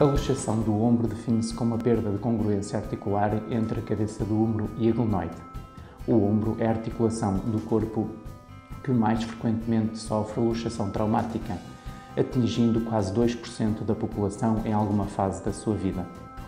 A luxação do ombro define-se como a perda de congruência articular entre a cabeça do ombro e a glenoide. O ombro é a articulação do corpo que mais frequentemente sofre luxação traumática, atingindo quase 2% da população em alguma fase da sua vida.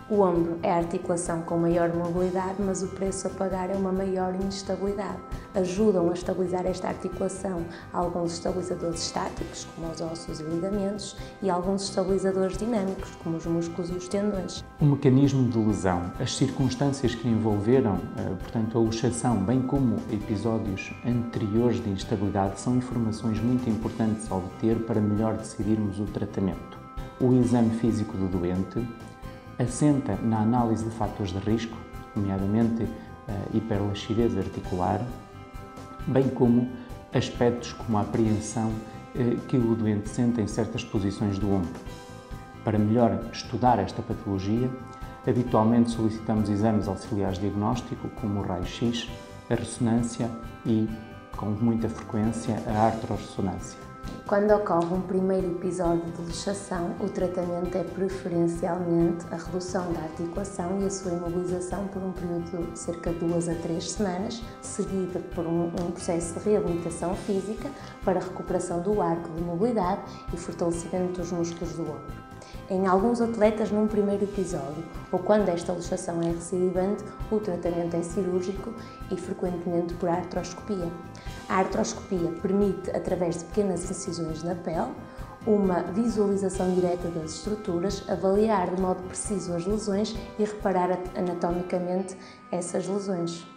O ombro é a articulação com maior mobilidade, mas o preço a pagar é uma maior instabilidade. Ajudam a estabilizar esta articulação alguns estabilizadores estáticos, como os ossos e ligamentos, e alguns estabilizadores dinâmicos, como os músculos e os tendões. O mecanismo de lesão, as circunstâncias que envolveram, eh, portanto, a luxação, bem como episódios anteriores de instabilidade, são informações muito importantes a obter para melhor decidirmos o tratamento. O exame físico do doente, assenta na análise de fatores de risco, nomeadamente a eh, hiperlaxidez articular, bem como aspectos como a apreensão eh, que o doente sente em certas posições do ombro. Para melhor estudar esta patologia, habitualmente solicitamos exames auxiliares de diagnóstico, como o raio-x, a ressonância e, com muita frequência, a artroressonância. Quando ocorre um primeiro episódio de luxação, o tratamento é preferencialmente a redução da articulação e a sua imobilização por um período de cerca de duas a três semanas, seguida por um, um processo de reabilitação física para recuperação do arco de mobilidade e fortalecimento dos músculos do ombro. Em alguns atletas, num primeiro episódio, ou quando esta luxação é recidivante, o tratamento é cirúrgico e frequentemente por artroscopia. A artroscopia permite, através de pequenas incisões na pele, uma visualização direta das estruturas, avaliar de modo preciso as lesões e reparar anatomicamente essas lesões.